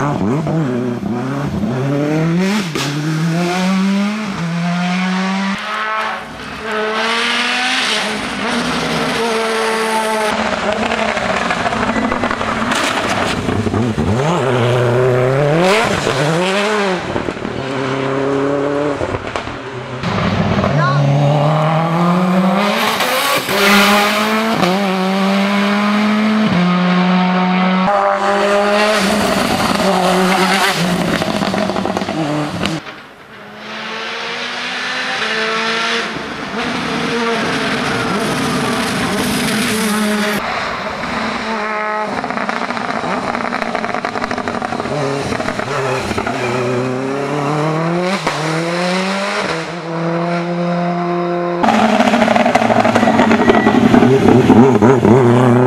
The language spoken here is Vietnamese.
Oh, Uh, uh, uh, uh.